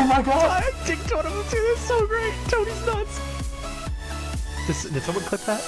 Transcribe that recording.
Oh my god! I think Tony will do this so great! Tony's nuts! Did, did someone clip that?